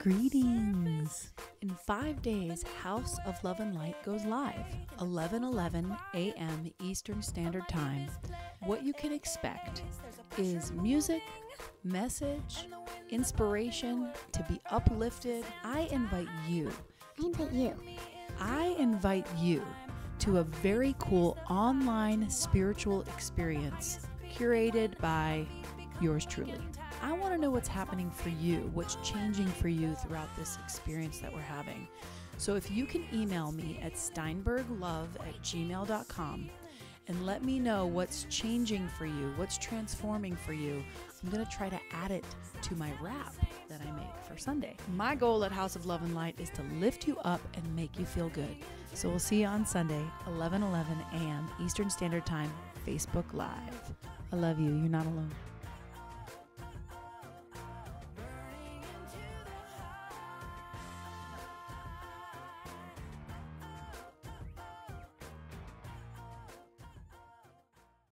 Greetings. In five days, House of Love and Light goes live, 11 11 a.m. Eastern Standard Time. What you can expect is music, message, inspiration to be uplifted. I invite you, I invite you. I invite you to a very cool online spiritual experience curated by yours truly. I want to know what's happening for you, what's changing for you throughout this experience that we're having. So if you can email me at steinberglove at gmail.com and let me know what's changing for you, what's transforming for you, I'm going to try to add it to my wrap that I make for Sunday. My goal at House of Love and Light is to lift you up and make you feel good. So we'll see you on Sunday, 11 11 a.m. Eastern Standard Time, Facebook Live. I love you. You're not alone.